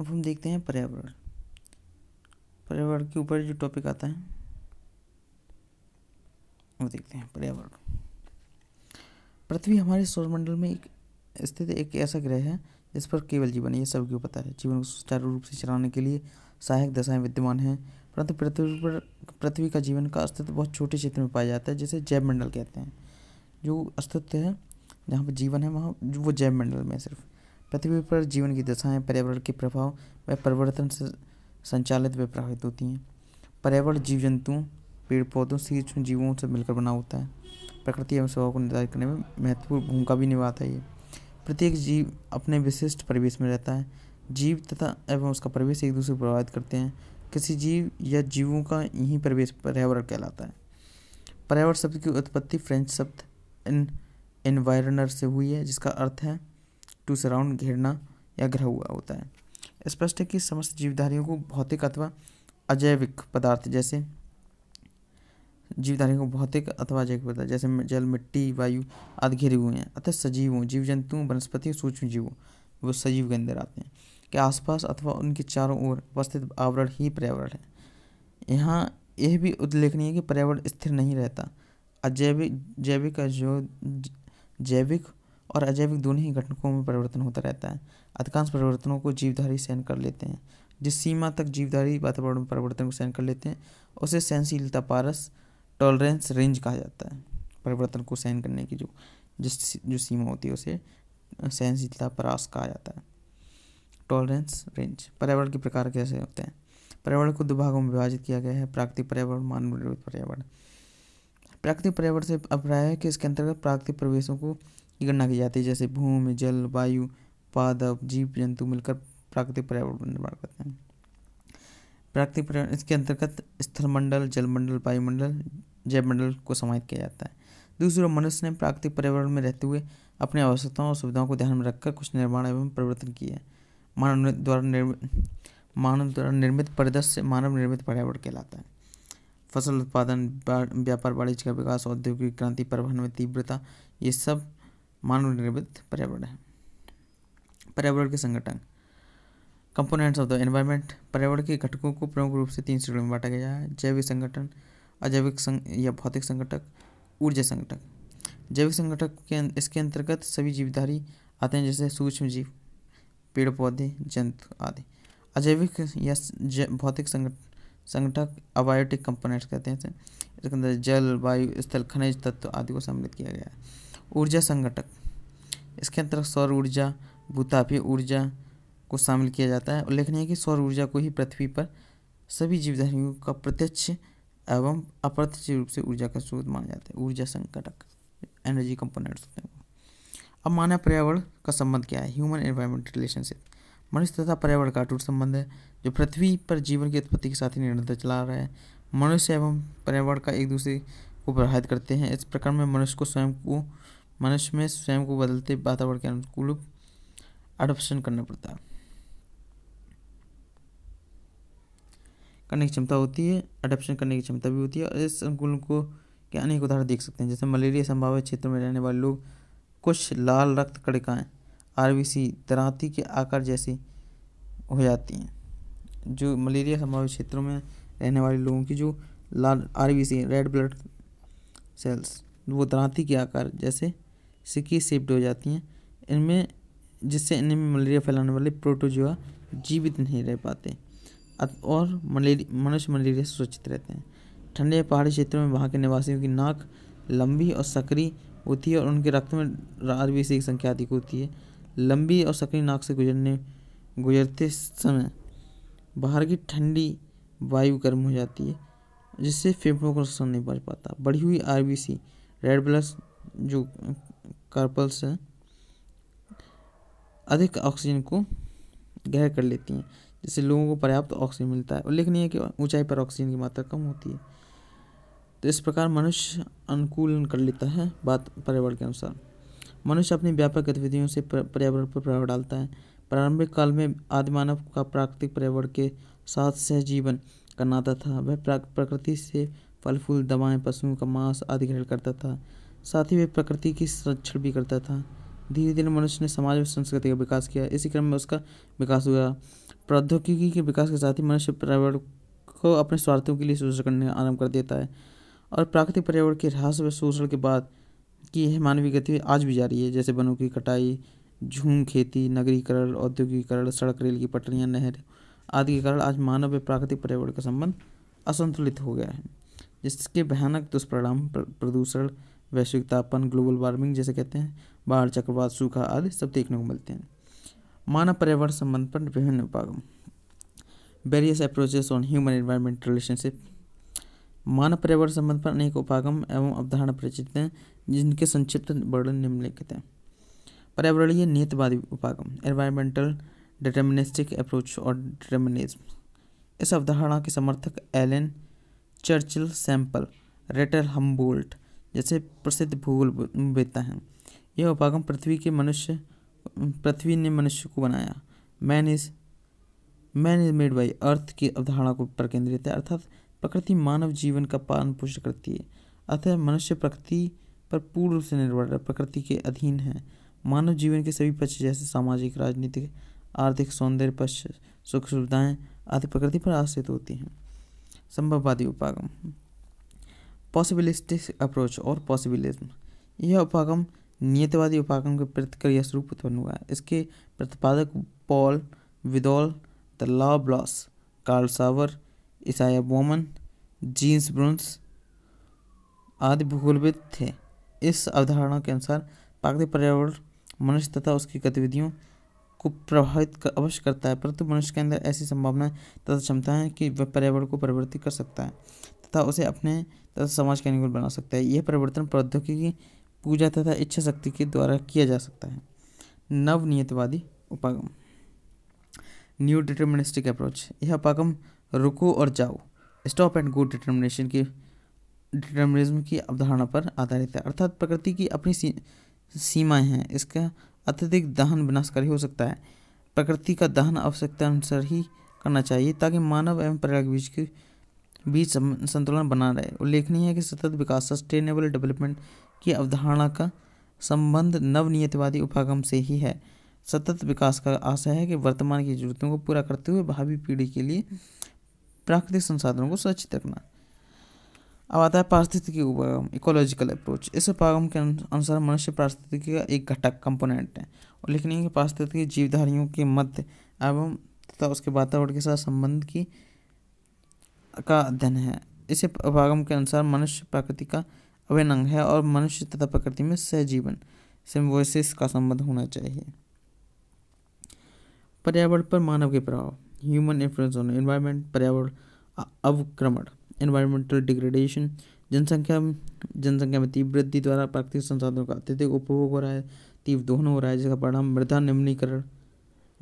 अब हम देखते हैं पर्यावरण। पर्यावरण के ऊपर जो टॉपिक आता है, वो देखते हैं पर्यावरण। पृथ्वी हमारे सौरमंडल में एक, स्थित एक ऐसा ग्रह है, जिस पर केवल जीवन है सबको पता है। जीवन को सुचारू रूप से चलाने के लिए सहायक दशाएँ विद्यमान हैं, परंतु पृथ्वी पर, पृथ्वी का जीवन का अस्तित्व बहुत छोटे क्षेत्र में पाया जाता है, जिसे जैव मंडल कहते हैं। जो अस्तित्व है, जहाँ पर जीवन है, वहाँ, वो जैव मंडल में सिर्फ़। पृथ्वी पर जीवन की दशाएँ, पर्यावरण के प्रभाव व परिवर्तन से संचालित व प्रभावित होती हैं। पर्यावरण जीव जंतुओं पेड़ पौधों सूक्ष्म जीवों से मिलकर बना होता है। प्रकृति एवं स्वभाव को निर्धारित करने में महत्वपूर्ण भूमिका भी निभाता है ये। प्रत्येक जीव अपने विशिष्ट परिवेश में रहता है। जीव तथा एवं उसका परिवेश एक दूसरे को प्रभावित करते हैं। किसी जीव या जीवों का यही परिवेश पर्यावरण कहलाता है। पर्यावरण शब्द की उत्पत्ति फ्रेंच शब्द इन इन्वायरनर से हुई है, जिसका अर्थ है टू सराउंड घेरना या घिरा हुआ होता है। स्पष्ट है कि समस्त जीवधारियों को भौतिक अथवा अजैविक पदार्थ जैसे जीवधारियों को भौतिक अथवा अजैविक पदार्थ, जैसे जल, मिट्टी, वायु आदि घिरे हुए हैं। अतः सजीवों जीव जंतुओं वनस्पति सूक्ष्म जीवों, वो सजीव के अंदर आते हैं। के आसपास अथवा उनके चारों ओर उपस्थित आवरण ही पर्यावरण है? यहाँ यह भी उल्लेखनीय है कि पर्यावरण स्थिर नहीं रहता। अजैविक, जैविक जो, जैविक और अजैविक दोनों ही घटकों में परिवर्तन होता रहता है। अधिकांश परिवर्तनों को जीवधारी सहन कर लेते हैं, जिस सीमा तक जीवधारी वातावरण में परिवर्तन को सहन कर लेते हैं, उसे सहनशीलता पारस टॉलरेंस रेंज कहा जाता है। परिवर्तन को सहन करने की जो, जिस जो सीमा होती है, उसे सहनशीलता परास कहा जाता है। टॉलरेंस रेंज पर्यावरण के प्रकार कैसे होते हैं? पर्यावरण को दो भागों में विभाजित किया गया है, प्राकृतिक पर्यावरण, मानव निर्मित पर्यावरण। प्राकृतिक पर्यावरण से अभिप्राय है कि इसके अंतर्गत प्राकृतिक परिवेशों को की गणना की जाती है, जैसे भूमि, जल, वायु, पादप, जीव, जंतु मिलकर प्राकृतिक पर्यावरण निर्माण करते हैं। प्राकृतिक पर्यावरण, इसके अंतर्गत स्थलमंडल, जलमंडल, वायुमंडल जैव मंडल को समाहित किया जाता है। दूसरी मनुष्य ने प्राकृतिक पर्यावरण में रहते हुए अपनी आवश्यकताओं और सुविधाओं को ध्यान में रखकर कुछ निर्माण एवं परिवर्तन किए हैं। मानव द्वारा निर्मित मानव द्वारा निर्मित परिदृश्य मानव निर्मित पर्यावरण कहलाता है। फ़सल उत्पादन व्यापार, वाणिज्य का विकास, औद्योगिक क्रांति, परिवहन में तीव्रता, ये सब मानव निर्मित पर्यावरण है। पर्यावरण के संगठन। कंपोनेंट्स ऑफ़ द एनवायरनमेंट पर्यावरण के घटकों को प्रमुख रूप से तीन श्रेणियों में बांटा गया है। जैविक संगठन, अजैविक संग या भौतिक संगठक, ऊर्जा संगठक। जैविक संगठक के इसके अंतर्गत सभी जीवधारी आते हैं, जैसे सूक्ष्म जीव, पेड़ पौधे, जंतु आदि। अजैविक या भौतिक संगठक अबायोटिक कंपोनेंट्स कहते हैं इसके अंदर जल, वायु, स्थल, खनिज तत्व आदि को सम्मिलित किया गया है। ऊर्जा संगठक। इसके अंतर्गत सौर ऊर्जा, भूतापीय ऊर्जा को शामिल किया जाता है। उल्लेखनीय है कि सौर ऊर्जा को ही पृथ्वी पर सभी जीवधारियों का प्रत्यक्ष एवं अप्रत्यक्ष रूप से ऊर्जा का स्रोत माना जाता है। ऊर्जा संकटक एनर्जी कंपोनेंट्स होते हैं अब मानव पर्यावरण का संबंध क्या है? ह्यूमन एनवायरमेंट रिलेशनशिप मनुष्य तथा पर्यावरण का अटूट संबंध है, जो पृथ्वी पर जीवन की उत्पत्ति के साथ ही निरंतर चला रहा है। मनुष्य एवं पर्यावरण का एक दूसरे को प्रभावित करते हैं। इस प्रकार में मनुष्य को स्वयं को मनुष्य में स्वयं को बदलते वातावरण के अनुकूल अडोप्शन करना पड़ता है। करने की क्षमता होती है अडोप्शन करने की क्षमता भी होती है और इस अनुकूलन को के अनेक उदाहरण देख सकते हैं। जैसे मलेरिया संभावित क्षेत्र में रहने वाले लोग कुछ लाल रक्त कणिकाएँ आरबीसी दराती के आकार जैसी हो जाती हैं। जो मलेरिया संभावित क्षेत्रों में रहने वाले लोगों की जो लाल आरबीसी रेड ब्लड सेल्स वो दराती के आकार जैसे सिक्की सेप्ड हो जाती हैं। इनमें, जिससे इनमें मलेरिया फैलाने वाले प्रोटोजुआ जीवित नहीं रह पाते। और मलेरिया मनुष्य मलेरिया से सुरक्षित रहते हैं। ठंडे पहाड़ी क्षेत्रों में वहाँ के निवासियों की नाक लंबी और सक्रिय होती है और उनके रक्त में आर बी सी की संख्या अधिक होती है। लंबी और सक्रिय नाक से गुजरने, गुजरते समय बाहर की ठंडी वायु गर्म हो जाती है, जिससे फेफड़ों को नुकसान नहीं पहुँच पाता। बढ़ी हुई R B C red blood जो कार्पल्स हैं। अधिक ऑक्सीजन को गहर कर लेती हैं, जिससे लोगों को पर्याप्त ऑक्सीजन मिलता है। उल्लेखनीय है कि ऊंचाई पर ऑक्सीजन की मात्रा कम होती है। तो इस प्रकार मनुष्य अनुकूलन कर लेता है बात पर्यावरण के अनुसार। मनुष्य अपनी व्यापक गतिविधियों से पर्यावरण पर प्रभाव डालता है। प्रारंभिक काल में आदिमानव का प्राकृतिक पर्यावरण के साथ सहजीवन का नाता था। वह प्रकृति से फल फूल दवाएँ, पशुओं का मांस आदि ग्रहण करता था। साथ ही वह प्रकृति की संरक्षण भी करता था। धीरे धीरे मनुष्य ने समाज और संस्कृति का विकास किया। इसी क्रम में उसका विकास हुआ। प्रौद्योगिकी के विकास के साथ ही मनुष्य पर्यावरण को अपने स्वार्थों के लिए शोषण करने आरंभ कर देता है। और प्राकृतिक पर्यावरण के ह्रास व शोषण के बाद की यह मानवीय गति आज भी जारी है। जैसे वनों की कटाई, झूम खेती, नगरीकरण औद्योगिकरण सड़क, रेल की पटरियाँ, नहर आदि के कारण आज मानव व प्राकृतिक पर्यावरण का संबंध असंतुलित हो गया है। जिसके भयानक दुष्परिणाम प्रदूषण वैश्विक तापमान ग्लोबल वार्मिंग जैसे कहते हैं, बाढ़, चक्रवात, सूखा आदि सब देखने को मिलते हैं। मानव पर्यावरण संबंध पर विभिन्न उपागम various approaches on human environment relationship मानव पर्यावरण संबंध पर अनेक उपागम एवं अवधारणा परिचित हैं, जिनके संक्षिप्त वर्णन निम्नलिखित हैं। पर्यावरणीय नियतवादी उपागम। एनवायरमेंटल डिटर्मिनिस्टिक अप्रोच और डिटर्मिनिज्म इस अवधारणा के समर्थक Ellen Churchill Semple, Ratzel Humboldt जैसे प्रसिद्ध भूगोलवेत्ता हैं। यह उपागम पृथ्वी के मनुष्य पृथ्वी ने मनुष्य को बनाया। Man is man is made by earth की अवधारणा को पर केंद्रित है, अर्थात प्रकृति मानव जीवन का पालन पोषण करती है। अतः मनुष्य प्रकृति पर पूर्ण रूप से निर्भर प्रकृति के अधीन है। मानव जीवन के सभी पक्ष जैसे सामाजिक, राजनीतिक, आर्थिक सौंदर्य पक्ष, सुख सुविधाएँ आदि प्रकृति पर आश्रित होती हैं। संभववादी उपागम। पॉसिबिलिस्टिक अप्रोच और पॉसिबिलिज्म यह उपागम नियतवादी उपागम के प्रतिक्रिया स्वरूप उत्पन्न हुआ है। इसके प्रतिपादक Paul Vidal de la Blache Carl Sauer Isaiah Bowman Jean Brunhes आदि भूगोलविद थे। इस अवधारणा के अनुसार प्राकृतिक पर्यावरण मनुष्य तथा उसकी गतिविधियों को प्रभावित कर, अवश्य करता है परंतु मनुष्य के अंदर ऐसी संभावनाएँ तथा क्षमता है कि वह पर्यावरण को परिवर्तित कर सकता है। तथा उसे अपने तथा समाज के अनुकूल बना सकता है। यह परिवर्तन प्रौद्योगिकी पूजा तथा इच्छा शक्ति के द्वारा किया जा सकता है। नवनियतवादी उपागम। New deterministic approach. यह उपागम रुको और जाओ। स्टॉप एंड गो डिटर्मिनेशन की डिटर्मिनिज्म की अवधारणा पर आधारित है। अर्थात प्रकृति की अपनी सी, सीमाएँ हैं। इसका अत्यधिक दहन विनाशकारी हो सकता है। प्रकृति का दहन आवश्यकता अनुसार ही करना चाहिए ताकि मानव एवं पर्यावरण बीच के बीच संतुलन बना रहे। उल्लेखनीय है कि सतत विकास सस्टेनेबल डेवलपमेंट की अवधारणा का संबंध नवनियतवादी उपागम से ही है। सतत विकास का आशय है कि वर्तमान की जरूरतों को पूरा करते हुए भावी पीढ़ी के लिए प्राकृतिक संसाधनों को सुरक्षित रखना। अब आता है पारिस्थितिकी उपागम इकोलॉजिकल अप्रोच इस उपागम के अनुसार मनुष्य पारिस्थितिकी का एक घटक कंपोनेंट है। और लिखने की पारिस्थितिकी जीवधारियों के मध्य एवं तथा उसके वातावरण के साथ संबंध की का अध्ययन है। इस उपागम के अनुसार मनुष्य प्रकृति का अभिन्न अंग है और मनुष्य तथा प्रकृति में सहजीवन सिम्बोसिस का संबंध होना चाहिए। पर्यावरण पर मानव के प्रभाव ह्यूमन इन्फ्लुएंस ऑन एनवायरनमेंट पर्यावरण अवक्रमण एनवायरमेंटल डिग्रेडेशन जनसंख्या जनसंख्या में तीव्र वृद्धि द्वारा प्राकृतिक संसाधनों का अत्यधिक उपभोग हो रहा है, तीव्र दोहन हो रहा है, जिसका परिणाम मृदा निम्नीकरण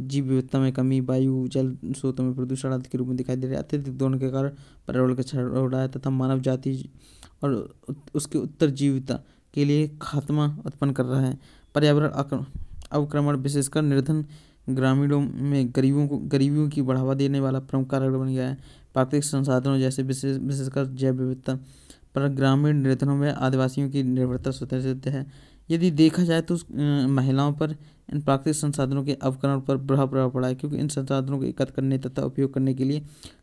जीव विविधता में कमी, वायु, जल स्रोतों में प्रदूषण आदि के रूप में दिखाई दे रहा है। अत्यधिक दोहन के कारण पर्यावरण का क्षरण हो रहा है तथा मानव जाति और उसके उत्तर जीविता के लिए खात्मा उत्पन्न कर रहा है। पर्यावरण अवक्रमण विशेषकर निर्धन ग्रामीणों में गरीबों को, गरीबियों की बढ़ावा देने वाला प्रमुख कारण बन गया है। प्राकृतिक संसाधनों जैसे विशेष, विशेषकर जैव विविधता पर ग्रामीण निर्धनों में आदिवासियों की निर्भरता स्वतः सिद्ध है। यदि देखा जाए तो महिलाओं पर, इन प्राकृतिक संसाधनों के अवकरण पर बुरा प्रभाव पड़ा है, क्योंकि इन संसाधनों को एकत्र करने तथा उपयोग करने के लिए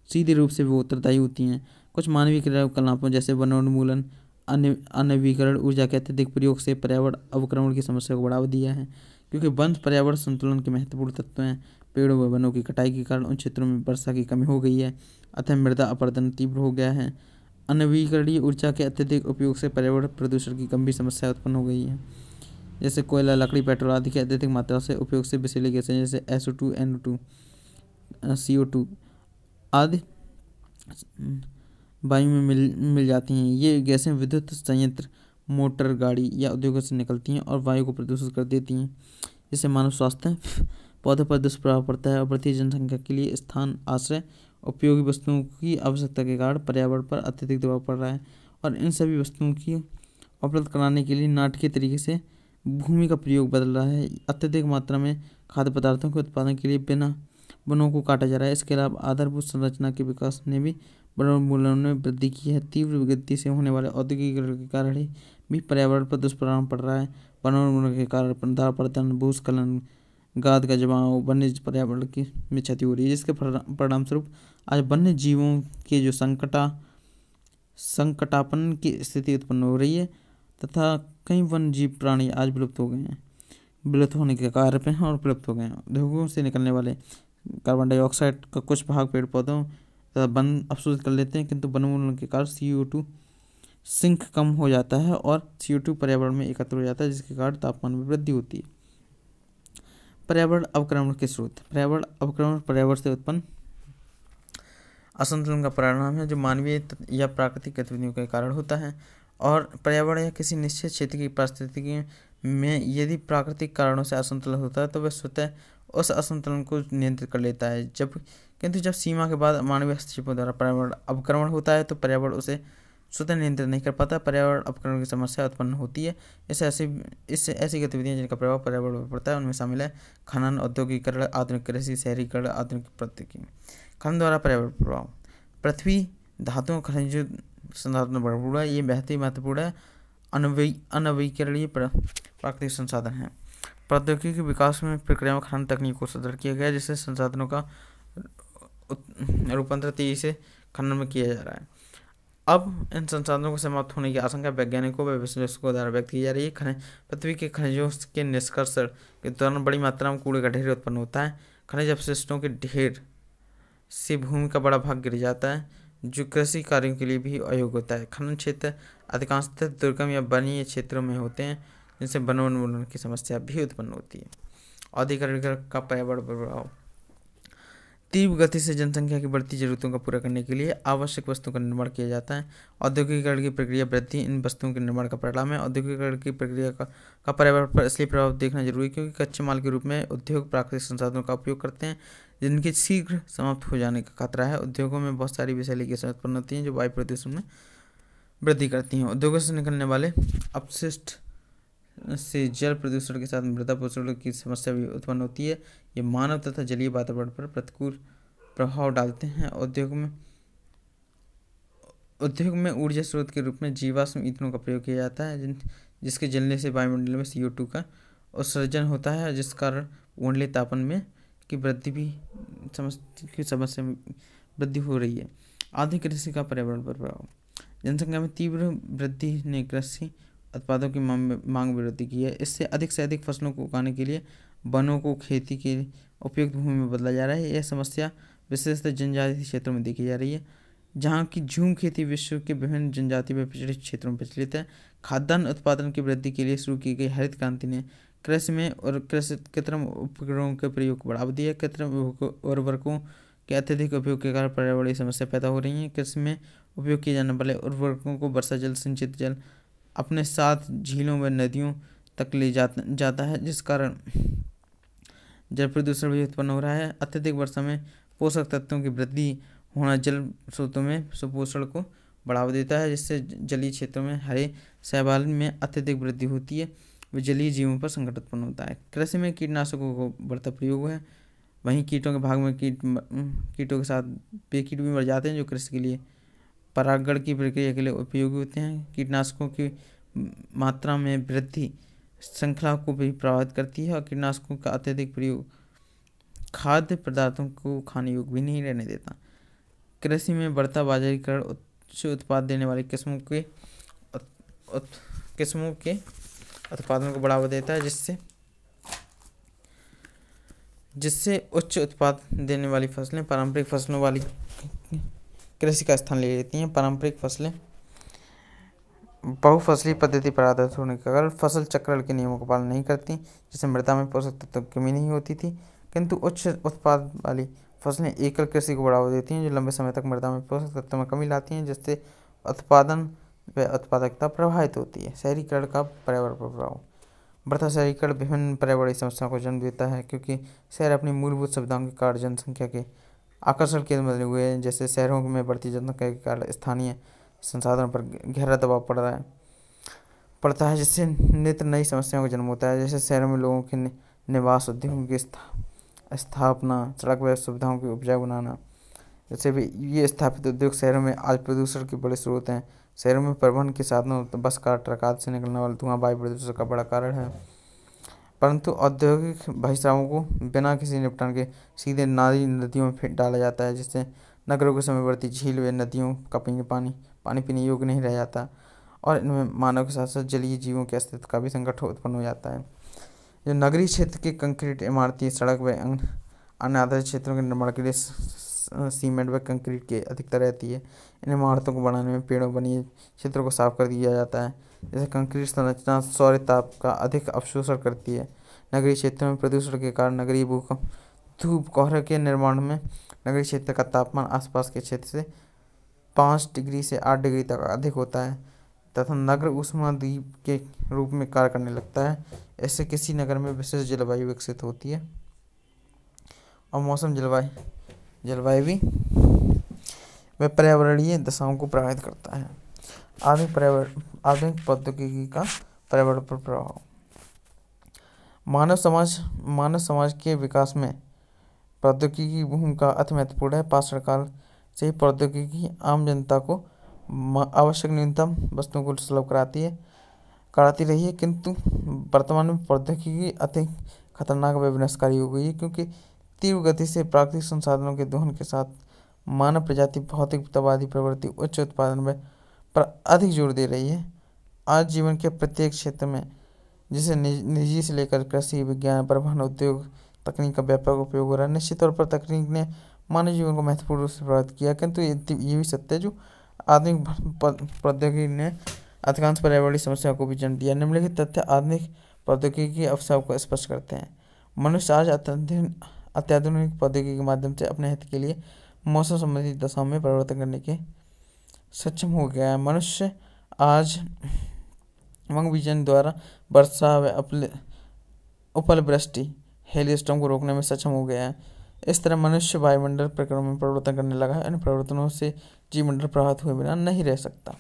सीधे रूप से वो उत्तरदायी होती हैं। कुछ मानवीय क्रियाकलापों जैसे वनोन्मूलन अन्य अनवीकरण ऊर्जा के अत्यधिक प्रयोग से पर्यावरण अवक्रमण की समस्या को बढ़ावा दिया है, क्योंकि वन पर्यावरण संतुलन के महत्वपूर्ण तत्व हैं। पेड़ों व वनों की कटाई के कारण उन क्षेत्रों में वर्षा की कमी हो गई है, अतः मृदा अपर्दन तीव्र हो गया है। अनवीकरणीय ऊर्जा के अत्यधिक उपयोग से पर्यावरण प्रदूषण की गंभीर समस्या उत्पन्न हो गई है। जैसे कोयला, लकड़ी, पेट्रोल आदि की अत्यधिक मात्रा से उपयोग से बिजली गैसें जैसे S O two N two C O two आदि वायु में मिल मिल जाती हैं। ये गैसें विद्युत संयंत्र, मोटर गाड़ी या उद्योगों से निकलती हैं और वायु को प्रदूषित कर देती हैं, जिससे मानव स्वास्थ्य पौधों पर दुष्प्रभाव पड़ता है और बढ़ती जनसंख्या के लिए स्थान, आश्रय उपयोगी वस्तुओं की आवश्यकता के कारण पर्यावरण पर अत्यधिक दबाव पड़ रहा है और इन सभी वस्तुओं की उपलब्ध कराने के लिए नाटकीय तरीके से भूमि का प्रयोग बदल रहा है। अत्यधिक मात्रा में खाद्य पदार्थों के उत्पादन के लिए बिना वनों को काटा जा रहा है। इसके अलावा आधारभूत संरचना के विकास ने भी वनोन्मूलन में वृद्धि की है। तीव्र गति से होने वाले औद्योगिकरण के कारण ही भी पर्यावरण पर दुष्परिणाम पड़ रहा है। वनोन्मूलन के कारण पर्यावरण भूस्खलन गाद का जमाव वन्य पर्यावरण की में क्षति हो रही है, जिसके परिणाम स्वरूप आज वन्य जीवों के जो संकटा, संकटापन की स्थिति उत्पन्न हो रही है, तथा कई वन्य जीव प्राणी आज विलुप्त हो गए हैं। विलुप्त होने के कार्य पे हैं और विलुप्त हो गए हैं। उद्योगों से निकलने वाले कार्बन डाइऑक्साइड का कुछ भाग पेड़ पौधों तथा वन अवशोषित कर लेते हैं, किंतु वनोन्मूलन के कारण सी ओ टू सिंक कम हो जाता है और सी ओ टू पर्यावरण में एकत्र हो जाता है, जिसके कारण तापमान में वृद्धि होती है। पर्यावरण अवक्रमण के स्रोत। पर्यावरण अवक्रमण पर्यावरण से उत्पन्न असंतुलन का परिणाम है, जो मानवीय या प्राकृतिक गतिविधियों के कारण होता है। और पर्यावरण या किसी निश्चित क्षेत्र की परिस्थिति में यदि प्राकृतिक कारणों से असंतुलन होता है तो वह स्वतः उस असंतुलन को नियंत्रित कर लेता है। जब किंतु जब सीमा के बाद मानवीय हस्तक्षेपों द्वारा पर्यावरण अवक्रमण होता है तो पर्यावरण उसे स्वतः नियंत्रित नहीं कर पाता, पर्यावरण अपकरण की समस्या उत्पन्न होती है। इससे ऐसी इससे ऐसी गतिविधियाँ जिनका प्रभाव पर्यावरण पर पड़ता है, उनमें शामिल है खनन औद्योगिकरण आधुनिक कृषि, शहरीकरण, आधुनिक प्रौद्योगिकी। खनन द्वारा पर्यावरण प्रभाव। पृथ्वी, धातुओं खनिज संसाधन बढ़ ये बेहद ही महत्वपूर्ण है। अनवीकरणीय प्राकृतिक संसाधन है। प्रौद्योगिकी के विकास में प्रक्रियाओं खनन तकनीक को सुदृढ़ किया गया जिससे संसाधनों का रूपांतर तेज़ी से खनन में किया जा रहा है। अब इन संसाधनों को समाप्त होने की आशंका वैज्ञानिकों व विश्लेषकों द्वारा व्यक्त की जा रही है। खनिज, पृथ्वी के खनिजों के निष्कर्ष के दौरान बड़ी मात्रा में कूड़े का ढेर उत्पन्न होता है। खनिज अपशिष्टों के ढेर से भूमि का बड़ा भाग गिर जाता है, जो कृषि कार्यों के लिए भी अयोग्य होता है। खनन क्षेत्र अधिकांशतः दुर्गम या वनीय क्षेत्रों में होते हैं, जिनसे वनोन्मूलन की समस्या भी उत्पन्न होती है। औद्योगिकरण का पर्यावरण प्रभाव तीव्र गति से जनसंख्या की बढ़ती जरूरतों का पूरा करने के लिए आवश्यक वस्तुओं का निर्माण किया जाता है। औद्योगिकरण की प्रक्रिया वृद्धि इन वस्तुओं के निर्माण का परिणाम है। औद्योगिकरण की प्रक्रिया का, का पर्यावरण पर इसलिए प्रभाव देखना ज़रूरी है क्योंकि कच्चे माल के रूप में उद्योग प्राकृतिक संसाधनों का उपयोग करते हैं जिनके शीघ्र समाप्त हो जाने का खतरा है। उद्योगों में बहुत सारी विषैली गैसें उत्पन्न होती हैं जो वायु प्रदूषण में वृद्धि करती हैं। उद्योगों से निकलने वाले अपशिष्ट से जल प्रदूषण के साथ मृदा प्रदूषण की समस्या भी उत्पन्न होती है। ये मानव तथा जलीय वातावरण पर प्रतिकूल प्रभाव डालते हैं। उद्योग में उद्योग में ऊर्जा स्रोत के रूप में जीवाश्म ईंधनों का प्रयोग किया जाता है, जिन, जिसके जलने से वायुमंडल में सी का उत्सर्जन होता है, जिस कारण उंडले तापन में की वृद्धि भी समस्या की समस्या में वृद्धि हो रही है। आधुनिक कृषि का पर्यावरण पर प्रभाव। जनसंख्या में तीव्र वृद्धि ने कृषि उत्पादों की मांग में वृद्धि की है। इससे अधिक से अधिक फ़सलों को उगाने के लिए वनों को खेती के उपयुक्त भूमि में बदला जा रहा है। यह समस्या विशेषतः जनजातीय क्षेत्रों में देखी जा रही है, जहाँ की झूम खेती विश्व के विभिन्न जनजाति में पिछड़े क्षेत्रों में प्रचलित है। खाद्यान्न उत्पादन की वृद्धि के लिए शुरू की गई हरित क्रांति ने कृषि में और कृषि कृत्रिम उपकरणों के प्रयोग को बढ़ावा दिया। कृत्रिम उर्वरकों के अत्यधिक उपयोग के कारण पर्यावरणीय समस्या पैदा हो रही है। कृषि में उपयोग किए जाने वाले उर्वरकों को वर्षा जल, सिंचित जल अपने साथ झीलों व नदियों तक ले जाता जाता है, जिस कारण जल प्रदूषण भी उत्पन्न हो रहा है। अत्यधिक वर्षा में पोषक तत्वों की वृद्धि होना जल स्रोतों में सुपोषण को बढ़ावा देता है, जिससे जलीय क्षेत्रों में हरे शैवाल में अत्यधिक वृद्धि होती है। व जलीय जीवों पर संकट उत्पन्न होता है। कृषि में कीटनाशकों को बढ़ता प्रयोग है। वहीं कीटों के भाग में कीट कीटों के साथ पे कीट भी मर जाते हैं, जो कृषि के लिए परागण की प्रक्रिया के लिए उपयोगी होते हैं। कीटनाशकों की मात्रा में वृद्धि श्रृंखला को भी प्रभावित करती है और कीटनाशकों का अत्यधिक प्रयोग खाद्य पदार्थों को खाने योग्य भी नहीं रहने देता। कृषि में बढ़ता बाजारीकरण उच्च उत्पाद देने वाली किस्मों के किस्मों के उत्पादन को बढ़ावा देता है, जिससे जिससे उच्च उत्पाद देने वाली फ़सलें, पारंपरिक फ़सलों वाली कृषि का स्थान ले लेती हैं, पारंपरिक फ़सलें। बहुफसली पद्धति पर आधारित होने के कारण फ़सल चक्रण के नियमों का पालन नहीं करती, जिससे मृदा में पोषक तत्व की कमी नहीं होती थी। किंतु उच्च उत्पाद वाली फ़सलें एकल कृषि को बढ़ावा देती हैं, जो लंबे समय तक मृदा में पोषक तत्व में कमी लाती हैं, जिससे उत्पादन व उत्पादकता प्रभावित होती है। शहरीकरण का पर्यावरण प्रभाव। बढ़ता शहरीकरण विभिन्न पर्यावरणीय समस्याओं को जन्म देता है, क्योंकि शहर अपनी मूलभूत सुविधाओं के कारण जनसंख्या के आकर्षण केंद्र बने हुए हैं, जैसे शहरों में बढ़ती जनसंख्या के कारण स्थानीय संसाधनों पर गहरा दबाव पड़ रहा है। पड़ता है, जिससे नित्य नई समस्याओं का जन्म होता है, जैसे शहरों में लोगों के निवास, उद्योगों की स्थापना, सड़क व सुविधाओं की उपजाऊ बनाना, जैसे भी ये स्थापित उद्योग शहरों में आज प्रदूषण के बड़े स्रोत हैं। शहरों में परिवहन के साधनों, बस, कार, ट्रक आदि से निकलने वाला धुआँ, वायु प्रदूषण का बड़ा कारण है। परंतु औद्योगिक बहिष्रावों को बिना किसी निपटान के सीधे नाली नदियों में फेंक डाला जाता है, जिससे नगरों के समयवर्ती झील व नदियों का पीने पानी पानी पीने योग्य नहीं रह जाता और इनमें मानव के साथ साथ जलीय जीवों के अस्तित्व का भी संकट उत्पन्न हो जाता है। जो नगरीय क्षेत्र के कंक्रीट इमारती, सड़क व अन्य आधारित क्षेत्रों के निर्माण के लिए सीमेंट व कंक्रीट की अधिकता रहती है, इन इमारतों को बनाने में पेड़ों बनी क्षेत्रों को साफ़ कर दिया जाता है। जैसे कंक्रीट संरचना सौर ताप का अधिक अवशोषण करती है। नगरीय क्षेत्रों में प्रदूषण के कारण नगरीय भूकंप, धूप, कोहरे के निर्माण में नगरीय क्षेत्र का तापमान आसपास के क्षेत्र से पाँच डिग्री से आठ डिग्री तक अधिक होता है तथा नगर उष्मा द्वीप के रूप में कार्य करने लगता है। ऐसे किसी नगर में विशेष जलवायु विकसित होती है। और मौसम जलवायु जलवायु भी वह पर्यावरणीय दशाओं को प्रभावित करता है। आधुनिक पर्यावरण, आधुनिक प्रौद्योगिकी का पर्यावरण पर प्रभाव। मानव समाज मानव समाज के विकास में प्रौद्योगिकी की भूमिका अति महत्वपूर्ण है। पाषाण काल से ही प्रौद्योगिकी आम जनता को आवश्यक न्यूनतम वस्तुओं को सुलभ कराती है, कराती रही है, किंतु वर्तमान में प्रौद्योगिकी अति खतरनाक व विनाशकारी हो गई है, क्योंकि तीव्र गति से प्राकृतिक संसाधनों के दोहन के साथ मानव प्रजाति भौतिक तबादी प्रवृत्ति, उच्च उत्पादन में पर अधिक ज़ोर दे रही है। आज जीवन के प्रत्येक क्षेत्र में, जिसे निजी से लेकर कृषि, विज्ञान परिवहन उद्योग, तकनीक का व्यापक उपयोग हो रहा है, निश्चित तौर पर तकनीक ने मानव जीवन को महत्वपूर्ण रूप से प्रभावित किया किंतु ये भी सत्य है, जो आधुनिक प्रौद्योगिकी ने अधिकांश पर्यावरणीय समस्याओं को भी जन्म दिया निम्नलिखित तथ्य आधुनिक प्रौद्योगिकी के अवसर को स्पष्ट करते हैं। मनुष्य आज अत्याधुनिक प्रौद्योगिकी के माध्यम से अपने हित के लिए मौसम संबंधी दशाओं में परिवर्तन करने के सक्षम हो गया है। मनुष्य आज मंग विजन द्वारा वर्षा व उपल वृष्टि हेलिस्टॉम को रोकने में सक्षम हो गया है। इस तरह मनुष्य वायुमंडल प्रक्रम में परिवर्तन करने लगा है। इन परिवर्तनों से जीवमंडल प्रभावित हुए बिना नहीं रह सकता।